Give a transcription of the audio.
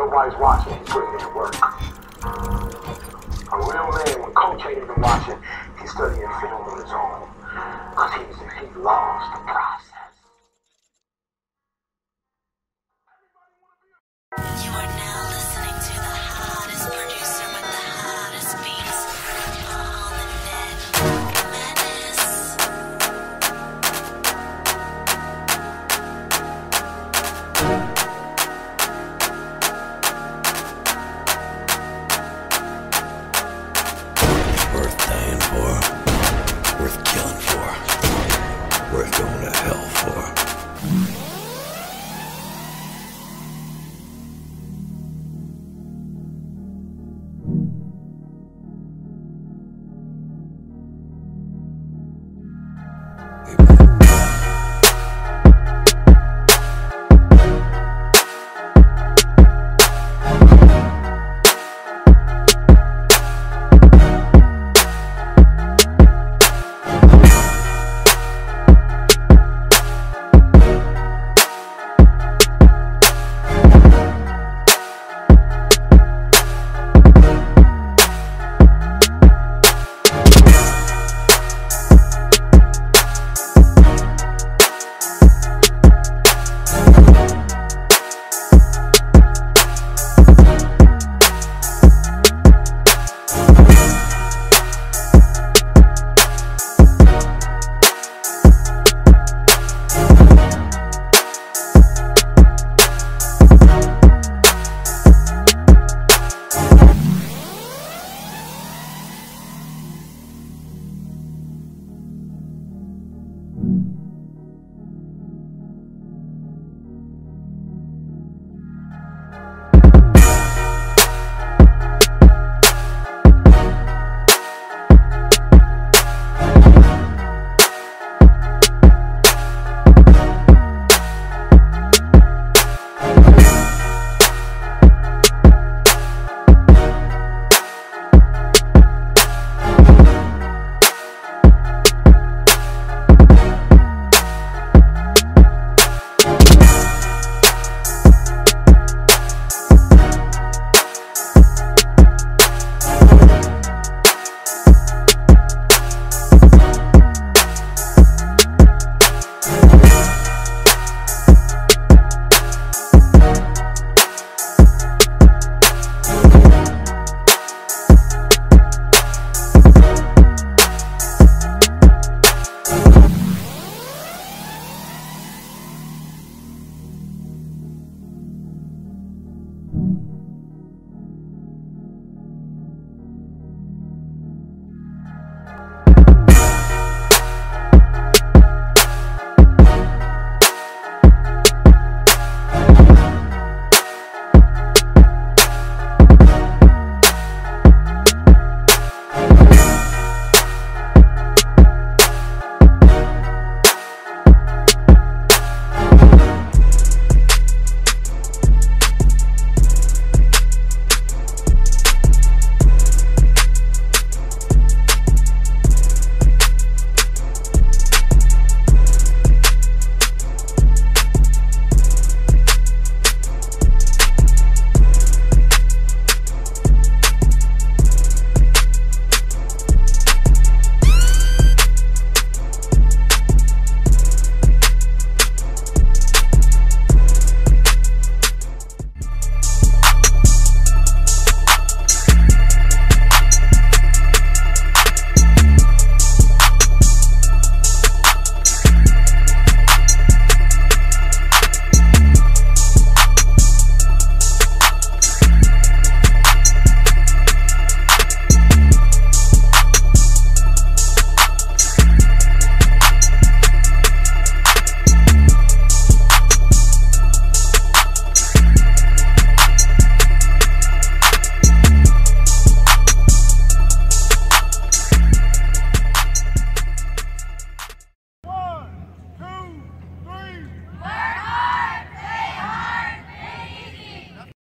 nobody's watching, he's putting in work. A real man, when coach ain't even watching, he's studying film on his own. Cause he's, he loves the. worth dying for.